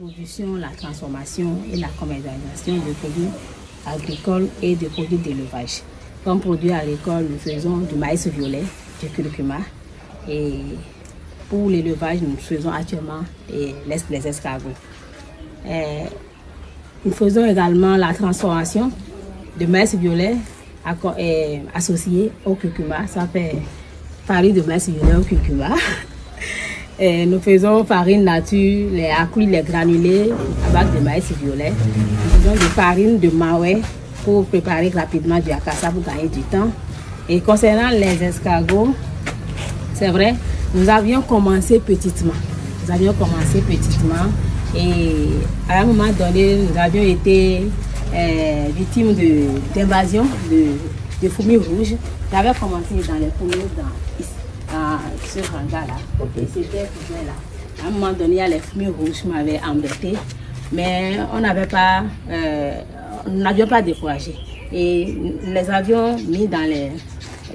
production, la transformation et la commercialisation de produits agricoles et de produits d'élevage. Comme produit agricole, nous faisons du maïs violet, du curcuma. Et pour l'élevage, nous faisons actuellement les, escargots. Et nous faisons également la transformation de maïs violet associé au curcuma. Ça fait farine de maïs violet au curcuma. Et nous faisons farine nature, les acquis, les granulés à base de maïs violet. Nous faisons des farines de maoué pour préparer rapidement du akassa pour gagner du temps. Et concernant les escargots, c'est vrai, nous avions commencé petitement. Nous avions commencé petitement et à un moment donné, nous avions été euh, victimes d'invasion de, de, fourmis rouges. J'avais commencé dans les fourmis dans, dans ce hangar-là. Et c'était là. À un moment donné, les fourmis rouges m'avaient embêté, mais on n'avait pas, euh, nous n'avions pas découragé. Et les avions mis dans les,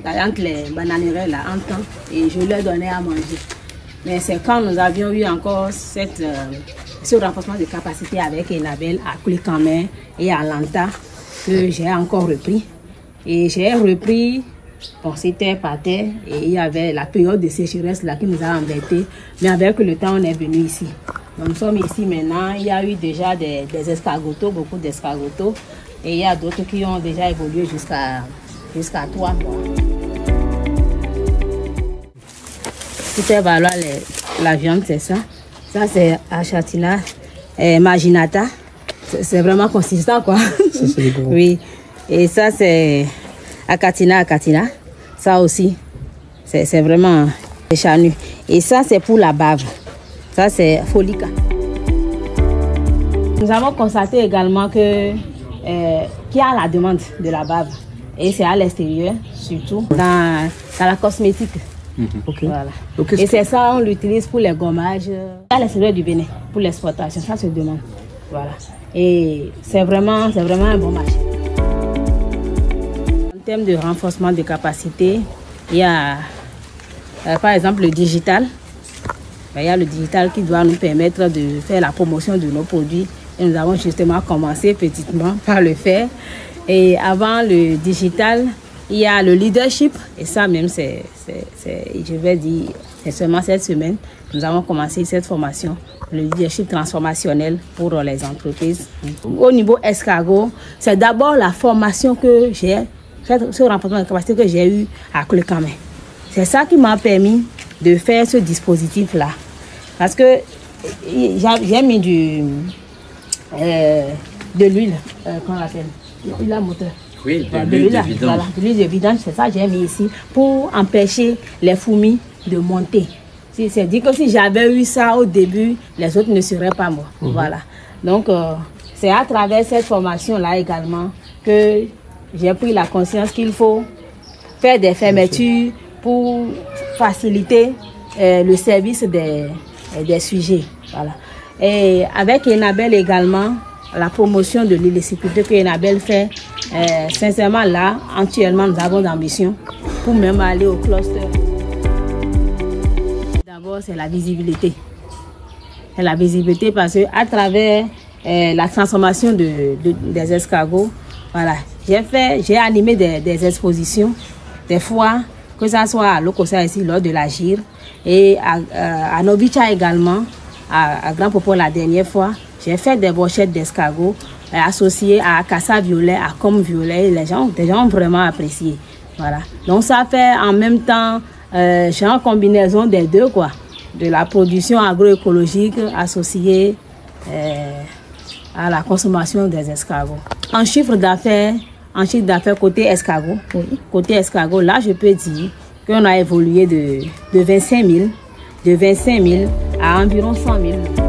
entre les bananeraies là, en temps, et je leur donnais à manger. Mais c'est quand nous avions eu encore cette, euh, ce renforcement de capacité avec Enabel à Clicamer et à Lanta que j'ai encore repris. Et j'ai repris, bon c'était par terre et il y avait la période de sécheresse là qui nous a embêtés. Mais avec le temps, on est venu ici. Donc, nous sommes ici maintenant. Il y a eu déjà des, des escargotos, beaucoup d'escargotos. Et il y a d'autres qui ont déjà évolué jusqu'à jusqu'à trois mois. C'était valoir la viande, c'est ça. Ça, c'est Achatina et Maginata. C'est vraiment consistant, quoi. Ça, c'est oui. Et ça, c'est Akatina, Akatina. Ça aussi, c'est vraiment chanu. Et ça, c'est pour la bave. Ça, c'est Folica. Nous avons constaté également que euh, qu'il y a la demande de la bave. Et c'est à l'extérieur, surtout dans, dans la cosmétique. Voilà. Donc, qu'est-ce Et c'est ça, on l'utilise pour les gommages à l'extérieur du Bénin, pour l'exportation. Ça se demande. Voilà. Et c'est vraiment, c'est vraiment un bon marché. Termes de renforcement de capacité, il y a euh, par exemple le digital. Ben, Il y a le digital qui doit nous permettre de faire la promotion de nos produits. Et nous avons justement commencé petitement par le faire. Et avant le digital, il y a le leadership. Et ça même, c'est, je vais dire, c'est seulement cette semaine. Nous avons commencé cette formation, le leadership transformationnel pour les entreprises. Au niveau escargot, c'est d'abord la formation que j'ai, ce renforcement de capacité que j'ai eu à Clecamin. C'est ça qui m'a permis de faire ce dispositif-là. Parce que j'ai mis du, euh, de l'huile, euh, qu'on appelle, l'huile à moteur. Oui, de l'huile de vidange. Voilà, de l'huile de vidange, c'est ça que j'ai mis ici pour empêcher les fourmis de monter. C'est dit que si j'avais eu ça au début, les autres ne seraient pas morts. Voilà. Donc, euh, c'est à travers cette formation-là également que j'ai pris la conscience qu'il faut faire des fermetures pour faciliter euh, le service des, des sujets. Voilà. Et avec Enabel également, la promotion de l'illécité que Enabel fait, euh, sincèrement là, actuellement, nous avons d'ambition pour même aller au cluster. D'abord, c'est la visibilité. C'est la visibilité parce que à travers euh, la transformation de, de- des escargots, voilà, j'ai fait, j'ai animé des, expositions, des fois, que ça soit à Lokosa ici lors de la gire et à, euh, également, à, Grand Popo la dernière fois, j'ai fait des brochettes d'escargots euh, associées à Cassa Violet, à Com Violet. Les gens, les gens ont vraiment apprécié. Voilà. Donc ça fait en même temps, euh, j'ai en combinaison des deux, quoi. De la production agroécologique associée euh, à la consommation des escargots. En chiffre d'affaires, en chiffre d'affaires côté escargot, côté escargot, là je peux dire qu'on a évolué de, de 25 000, de 25 000 à environ 100 000.